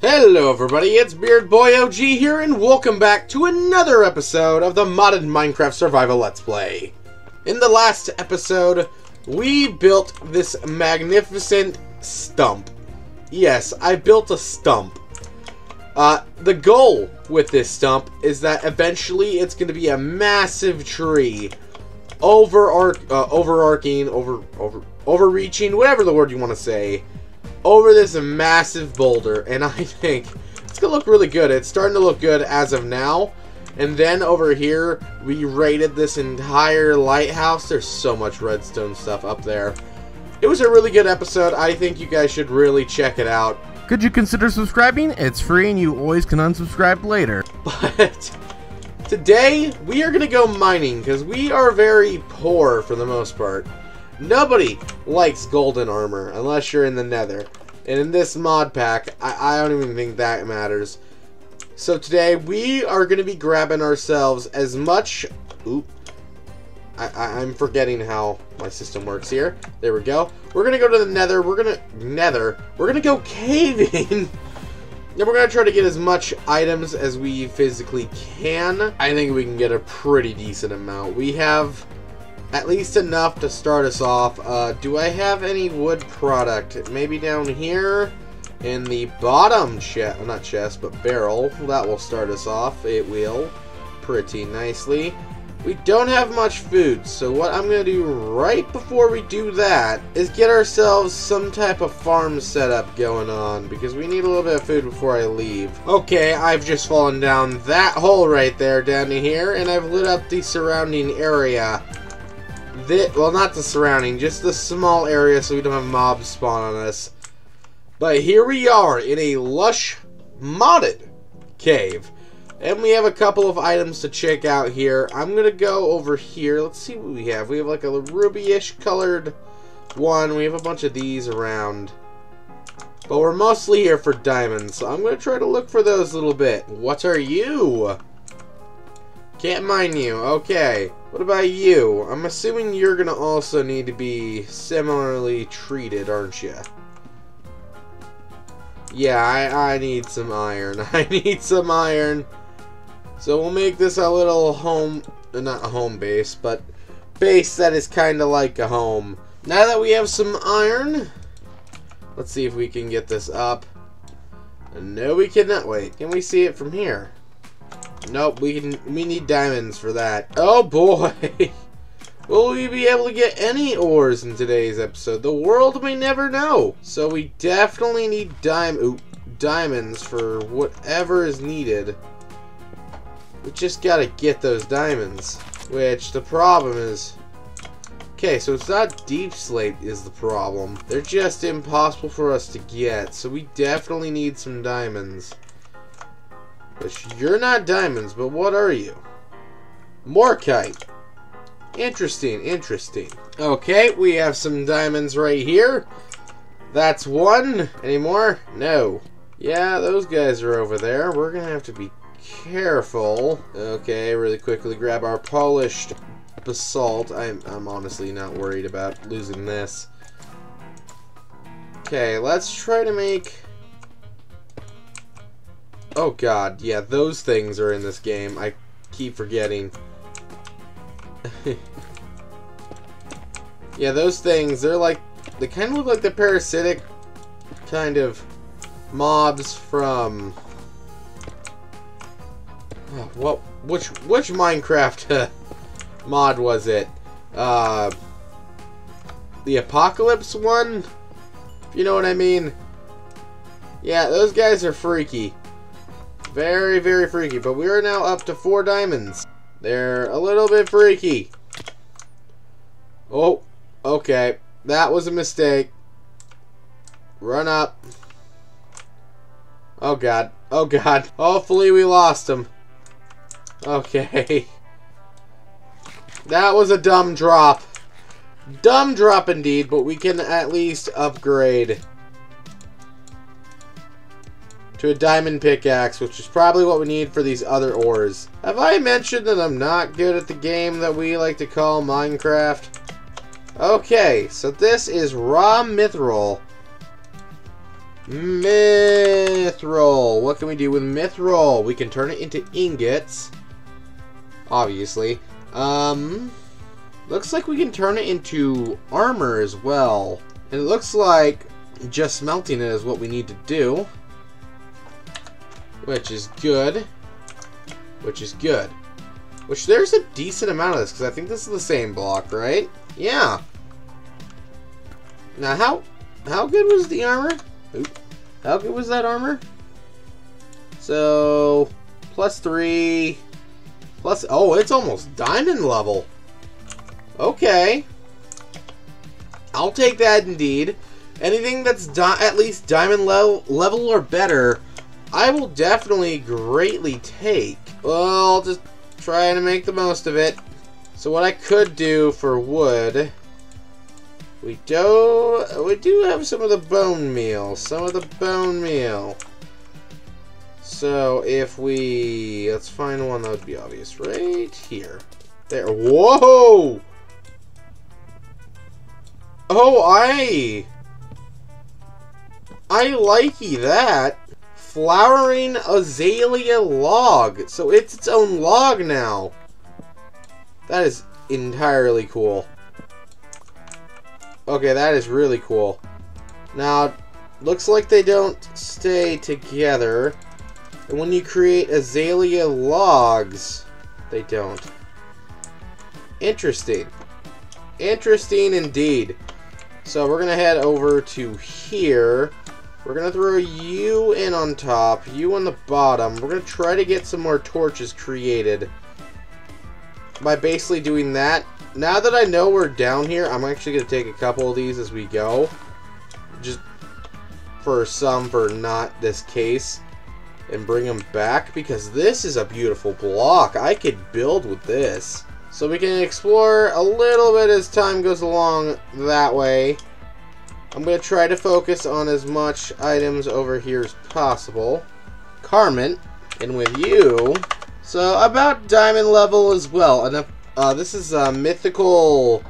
Hello everybody, it's Beardboi OG here and welcome back to another episode of the modded Minecraft Survival Let's Play. In the last episode, we built this magnificent stump. Yes, I built a stump. Uh, the goal with this stump is that eventually it's going to be a massive tree. Over uh, overarching, over, over, overreaching, whatever the word you want to say over this massive boulder, and I think it's going to look really good. It's starting to look good as of now. And then over here, we raided this entire lighthouse. There's so much redstone stuff up there. It was a really good episode. I think you guys should really check it out. Could you consider subscribing? It's free and you always can unsubscribe later. But today, we are going to go mining because we are very poor for the most part. Nobody likes golden armor unless you're in the nether. And in this mod pack, I, I don't even think that matters. So today, we are going to be grabbing ourselves as much... Oop. I, I, I'm forgetting how my system works here. There we go. We're going to go to the nether. We're going to... Nether. We're going to go caving. and we're going to try to get as much items as we physically can. I think we can get a pretty decent amount. We have at least enough to start us off. Uh, do I have any wood product? Maybe down here in the bottom chest, not chest, but barrel. That will start us off. It will. Pretty nicely. We don't have much food, so what I'm going to do right before we do that is get ourselves some type of farm setup going on, because we need a little bit of food before I leave. Okay, I've just fallen down that hole right there down to here, and I've lit up the surrounding area this, well, not the surrounding, just the small area so we don't have mobs spawn on us. But here we are in a lush, modded cave. And we have a couple of items to check out here. I'm going to go over here. Let's see what we have. We have like a ruby-ish colored one. We have a bunch of these around. But we're mostly here for diamonds. So I'm going to try to look for those a little bit. What are you? Can't mine you. Okay. What about you? I'm assuming you're going to also need to be similarly treated, aren't you? Yeah, I, I need some iron. I need some iron. So we'll make this a little home, uh, not a home base, but base that is kind of like a home. Now that we have some iron, let's see if we can get this up. No, we cannot. Wait, can we see it from here? Nope, we can. We need diamonds for that. Oh boy! Will we be able to get any ores in today's episode? The world may never know. So we definitely need dim diamonds for whatever is needed. We just gotta get those diamonds. Which, the problem is... Okay, so it's not deep slate is the problem. They're just impossible for us to get. So we definitely need some diamonds. Which you're not diamonds, but what are you? Morkite. Interesting, interesting. Okay, we have some diamonds right here. That's one. Any more? No. Yeah, those guys are over there. We're to have to be careful. Okay, really quickly grab our polished basalt. I'm, I'm honestly not worried about losing this. Okay, let's try to make Oh god, yeah, those things are in this game. I keep forgetting. yeah, those things, they're like, they kind of look like the parasitic kind of mobs from... Oh, what, which, which Minecraft mod was it? Uh, the Apocalypse one? If you know what I mean? Yeah, those guys are freaky. Very, very freaky. But we are now up to four diamonds. They're a little bit freaky. Oh, okay. That was a mistake. Run up. Oh, God. Oh, God. Hopefully we lost him. Okay. That was a dumb drop. Dumb drop indeed, but we can at least upgrade to a diamond pickaxe, which is probably what we need for these other ores. Have I mentioned that I'm not good at the game that we like to call Minecraft? Okay, so this is raw mithril. Mithril. What can we do with mithril? We can turn it into ingots. Obviously. Um, looks like we can turn it into armor as well. And it looks like just smelting it is what we need to do. Which is good. Which is good. Which there's a decent amount of this, because I think this is the same block, right? Yeah. Now, how how good was the armor? Oop. How good was that armor? So, plus three. Plus, oh, it's almost diamond level. Okay. I'll take that indeed. Anything that's at least diamond level, level or better, I will definitely greatly take. Well, just trying to make the most of it. So what I could do for wood, we do we do have some of the bone meal, some of the bone meal. So if we let's find one that would be obvious right here. There. Whoa! Oh, I I likey that flowering azalea log. So it's its own log now. That is entirely cool. Okay, that is really cool. Now, looks like they don't stay together. And when you create azalea logs, they don't. Interesting. Interesting indeed. So we're going to head over to here. We're going to throw you in on top, you on the bottom. We're going to try to get some more torches created by basically doing that. Now that I know we're down here, I'm actually going to take a couple of these as we go. Just for some, for not this case. And bring them back, because this is a beautiful block. I could build with this. So we can explore a little bit as time goes along that way. I'm going to try to focus on as much items over here as possible. Carmen, and with you, so about diamond level as well. And uh, this is uh, mythical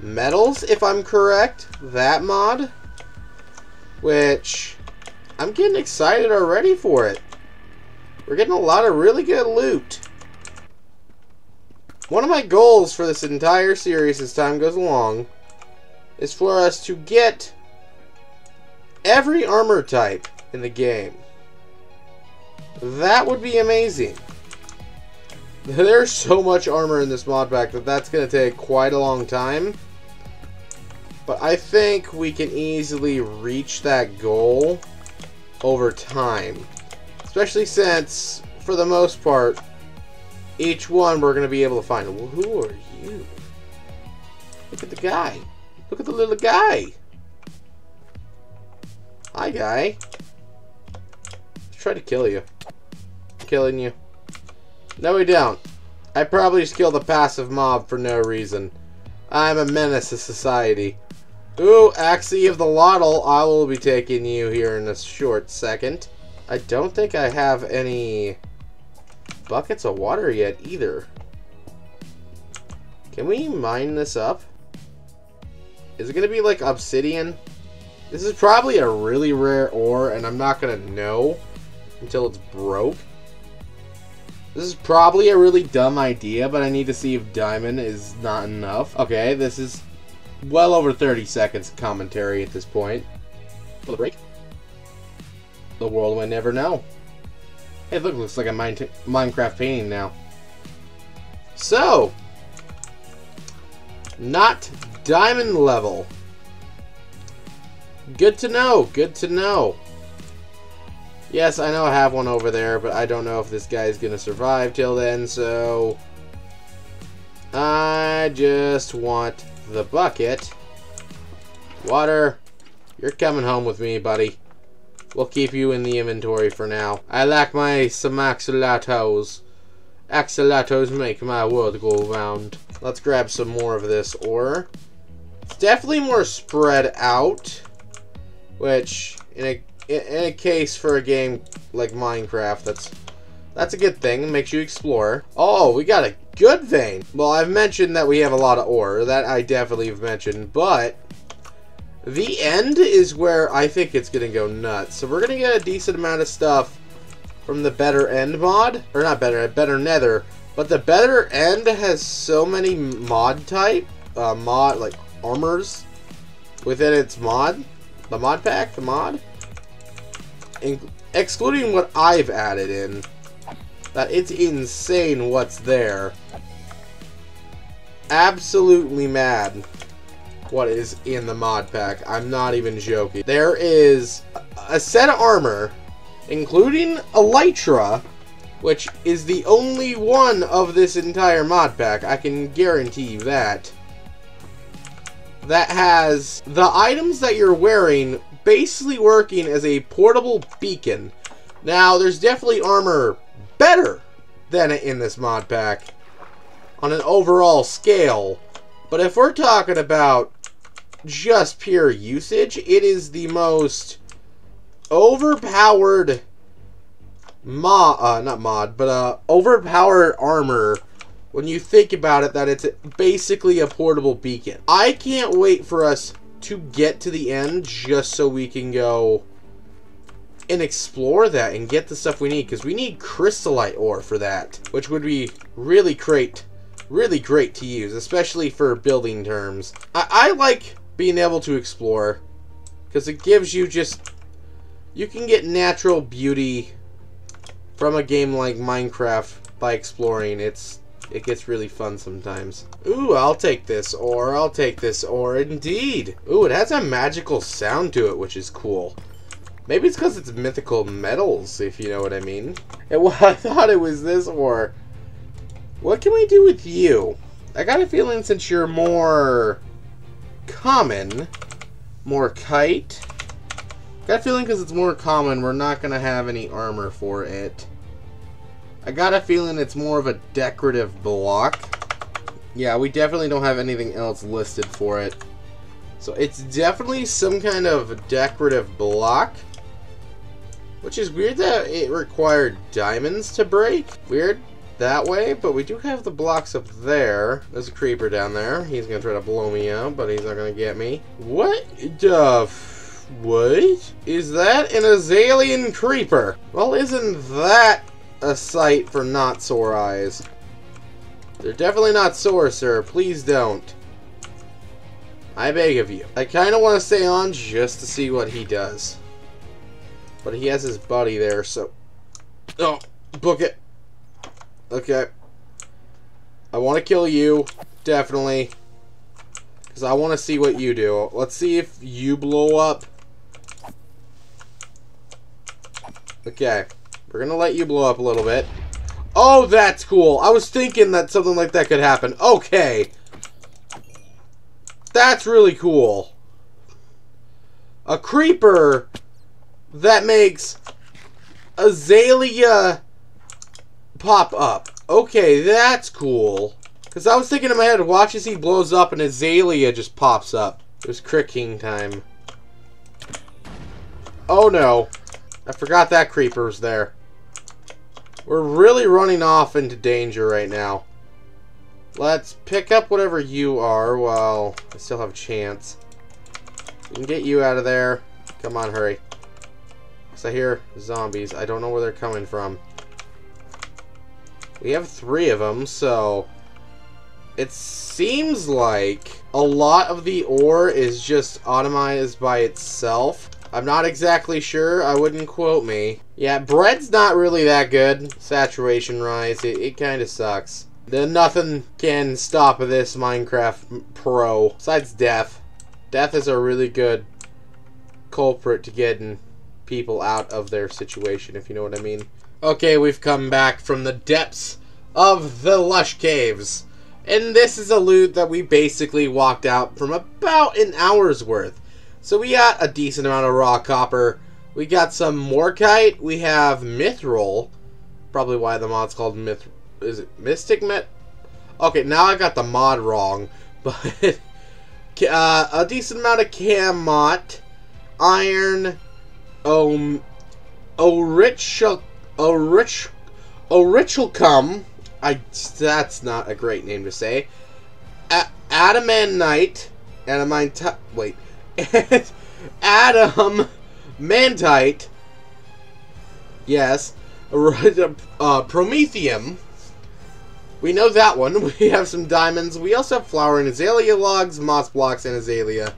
metals, if I'm correct. That mod, which I'm getting excited already for it. We're getting a lot of really good loot. One of my goals for this entire series as time goes along is for us to get every armor type in the game. That would be amazing. There's so much armor in this mod pack that that's going to take quite a long time. But I think we can easily reach that goal over time. Especially since, for the most part, each one we're going to be able to find. Well, who are you? Look at the guy. Look at the little guy. Hi, guy. Let's try to kill you. Killing you. No, we don't. I probably just killed a passive mob for no reason. I'm a menace to society. Ooh, Axie of the Lottle, I will be taking you here in a short second. I don't think I have any buckets of water yet either. Can we mine this up? Is it going to be like obsidian? This is probably a really rare ore, and I'm not going to know until it's broke. This is probably a really dumb idea, but I need to see if diamond is not enough. Okay, this is well over 30 seconds commentary at this point. For the break. The world may never know. Hey, look, looks like a Minecraft painting now. So, not diamond level. Good to know, good to know. Yes, I know I have one over there, but I don't know if this guy is going to survive till then, so... I just want the bucket. Water, you're coming home with me, buddy. We'll keep you in the inventory for now. I like my some axolotls. Axolotls make my world go round. Let's grab some more of this ore. It's definitely more spread out, which in a in a case for a game like Minecraft, that's that's a good thing. It makes you explore. Oh, we got a good vein. Well, I've mentioned that we have a lot of ore. That I definitely have mentioned, but The end is where I think it's going to go nuts. So we're going to get a decent amount of stuff from the Better End mod. Or not Better, Better Nether. But the Better End has so many mod type, uh, mod, like, armors within its mod. The mod pack, the mod. In excluding what I've added in. That it's insane what's there. Absolutely mad what is in the mod pack. I'm not even joking. There is a set of armor, including Elytra, which is the only one of this entire mod pack. I can guarantee you that. That has the items that you're wearing basically working as a portable beacon. Now, there's definitely armor better than in this mod pack on an overall scale. But if we're talking about just pure usage, it is the most overpowered mod, uh, not mod, but uh, overpowered armor when you think about it that it's basically a portable beacon. I can't wait for us to get to the end just so we can go and explore that and get the stuff we need because we need crystallite ore for that, which would be really great, really great to use, especially for building terms. I, I like being able to explore because it gives you just you can get natural beauty from a game like Minecraft by exploring. It's it gets really fun sometimes. Ooh, I'll take this or I'll take this or Indeed. Ooh, it has a magical sound to it, which is cool. Maybe it's because it's mythical metals, if you know what I mean. Well, I thought it was this or... What can we do with you? I got a feeling since you're more common, more kite. Got feeling because it's more common, we're not going to have any armor for it. I got a feeling it's more of a decorative block. Yeah, we definitely don't have anything else listed for it. So it's definitely some kind of decorative block. Which is weird that it required diamonds to break. Weird that way, but we do have the blocks up there. There's a creeper down there. He's gonna try to blow me out, but he's not gonna get me. What the what? Is that an Azalean creeper? Well, isn't that a sight for not sore eyes? They're definitely not sore, sir. Please don't. I beg of you. I kind of want to stay on just to see what he does. But he has his buddy there, so... Oh, book it. Okay. I want to kill you. Definitely. Because I want to see what you do. Let's see if you blow up. Okay. We're to let you blow up a little bit. Oh, that's cool. I was thinking that something like that could happen. Okay. That's really cool. A creeper that makes azalea pop up. Okay, that's cool. Because I was thinking in my head, watch as he blows up and azalea just pops up. It was Crit King time. Oh no. I forgot that creeper was there. We're really running off into danger right now. Let's pick up whatever you are while I still have a chance. We can get you out of there. Come on, hurry. Because I hear zombies. I don't know where they're coming from. We have three of them, so... It seems like a lot of the ore is just automized by itself. I'm not exactly sure. I wouldn't quote me. Yeah, bread's not really that good. Saturation rise. It, it kind of sucks. Then nothing can stop this Minecraft Pro. Besides death. Death is a really good culprit to getting people out of their situation, if you know what I mean. Okay, we've come back from the depths of the Lush Caves. And this is a loot that we basically walked out from about an hour's worth. So we got a decent amount of raw copper. We got some morkite. We have mithril. Probably why the mod's called myth. Is it mystic met? Okay, now I got the mod wrong. But uh, a decent amount of carmot, iron, um, orichal, orich, orichalcum. I that's not a great name to say. A adamantite, adamantite. Wait, Adam Mantite. Yes. Uh, Promethium. We know that one. We have some diamonds. We also have flower and azalea logs, moss blocks, and azalea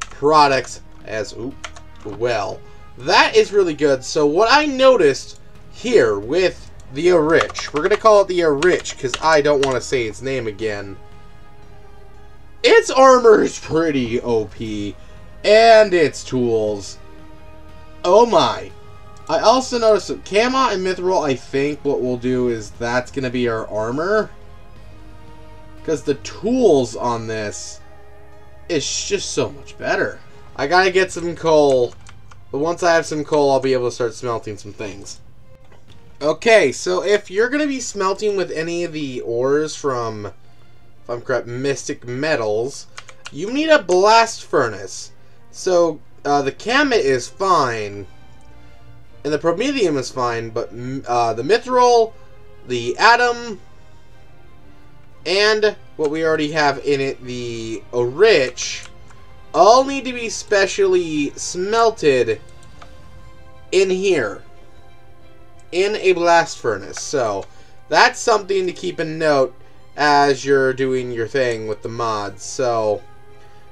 products as well. That is really good. So what I noticed here with the Rich, we're going to call it the Rich because I don't want to say its name again. Its armor is pretty OP. And its tools. Oh my. I also noticed that Kama and Mithril, I think what we'll do is that's going to be our armor. Because the tools on this is just so much better. I gotta get some coal. But once I have some coal, I'll be able to start smelting some things. Okay, so if you're going to be smelting with any of the ores from, if I'm correct, Mystic Metals, you need a blast furnace. So, uh, the Carmot is fine, and the Promethium is fine, but uh, the Mithril, the Atom, and what we already have in it, the Rich, all need to be specially smelted in here. In a blast furnace. So, that's something to keep in note as you're doing your thing with the mods. So,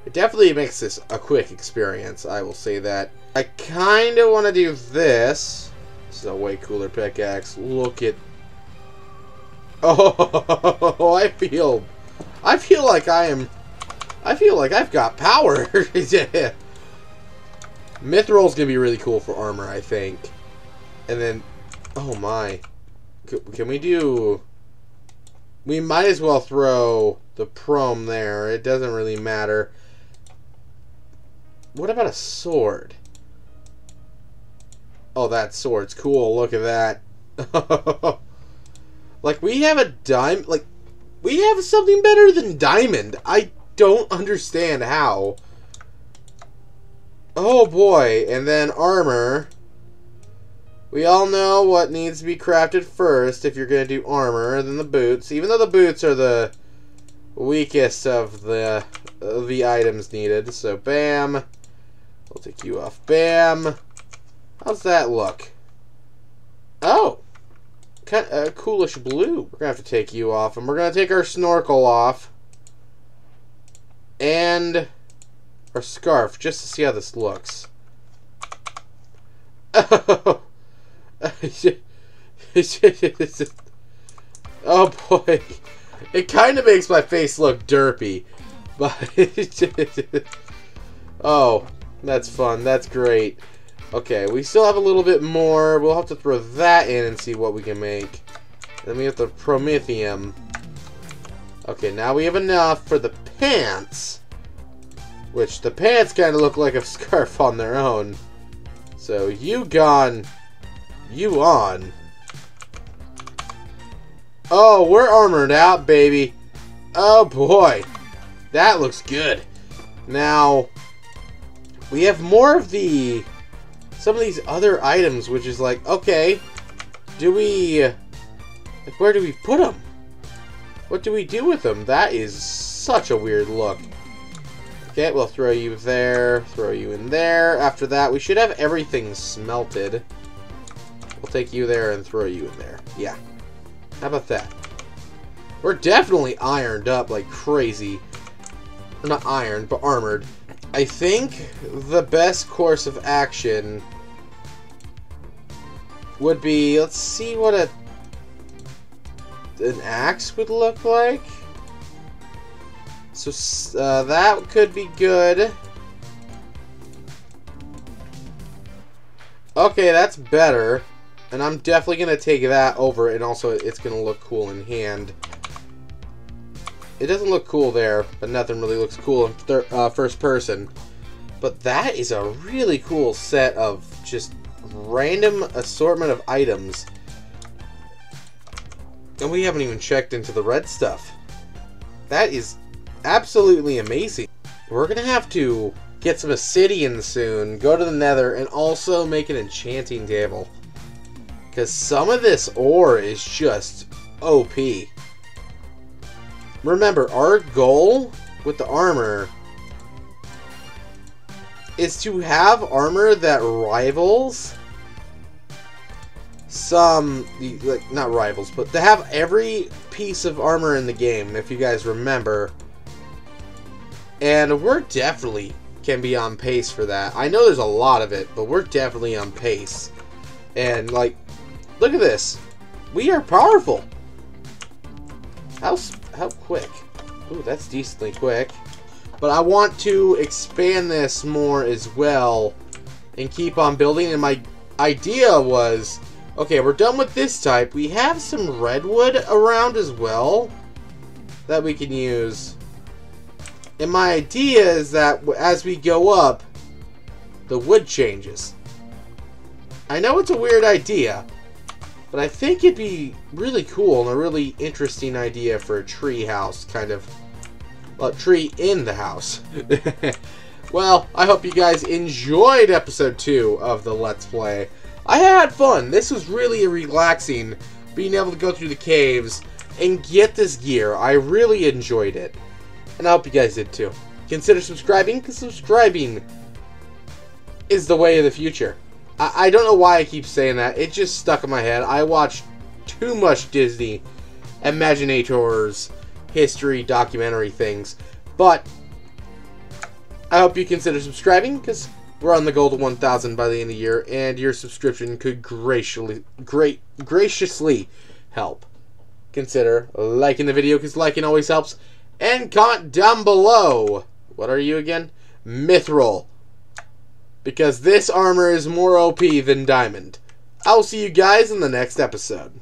it definitely makes this a quick experience, I will say that. I kind of want to do this. This is a way cooler pickaxe. Look at... Oh, I feel... I feel like I am... I feel like I've got power. yeah. Mithril's going to be really cool for armor, I think. And then... Oh my. Can we do... We might as well throw the prom there. It doesn't really matter. What about a sword? Oh, that sword's cool. Look at that. like, we have a diamond... Like, we have something better than diamond. I don't understand how. Oh, boy. And then armor. We all know what needs to be crafted first if you're going to do armor. Then the boots. Even though the boots are the weakest of the, of the items needed. So, bam. We'll take you off. Bam. How's that look? Oh! Kind of uh, coolish blue. We're going to have to take you off. And we're going to take our snorkel off. And our scarf, just to see how this looks. Oh! oh boy. It kind of makes my face look derpy. But... oh, that's fun. That's great. Okay, we still have a little bit more. We'll have to throw that in and see what we can make. Then we have the Promethium. Okay, now we have enough for the pants. Which, the pants kind of look like a scarf on their own. So, you gone. You on. Oh, we're armored out, baby. Oh, boy. That looks good. Now, we have more of the some of these other items, which is like, okay, do we, like, where do we put them? What do we do with them? That is such a weird look. Okay, we'll throw you there, throw you in there. After that, we should have everything smelted. We'll take you there and throw you in there. Yeah. How about that? We're definitely ironed up like crazy. Not ironed, but armored. I think the best course of action would be, let's see what a an axe would look like. So uh, that could be good. Okay, that's better. And I'm definitely going to take that over, and also it's going to look cool in hand. It doesn't look cool there, but nothing really looks cool in uh, first person. But that is a really cool set of just random assortment of items. And we haven't even checked into the red stuff. That is absolutely amazing. We're going to have to get some obsidian soon, go to the nether, and also make an enchanting table. Because some of this ore is just OP. Remember, our goal with the armor is to have armor that rivals some like not rivals, but to have every piece of armor in the game, if you guys remember. And we're definitely can be on pace for that. I know there's a lot of it, but we're definitely on pace. And like look at this. We are powerful. How how quick? Ooh, that's decently quick. But I want to expand this more as well and keep on building. And my idea was, okay, we're done with this type. We have some redwood around as well that we can use. And my idea is that as we go up, the wood changes. I know it's a weird idea, but I think it'd be really cool and a really interesting idea for a tree house kind of well, tree in the house. well, I hope you guys enjoyed episode 2 of the Let's Play. I had fun. This was really relaxing, being able to go through the caves and get this gear. I really enjoyed it. And I hope you guys did too. Consider subscribing, because subscribing is the way of the future. I, I don't know why I keep saying that. It just stuck in my head. I watched too much Disney Imaginators history documentary things. But I hope you consider subscribing because we're on the goal to 1,000 by the end of the year, and your subscription could graciously, great, graciously help. Consider liking the video because liking always helps, and comment down below. What are you again? Mithril. Because this armor is more OP than Diamond. I'll see you guys in the next episode.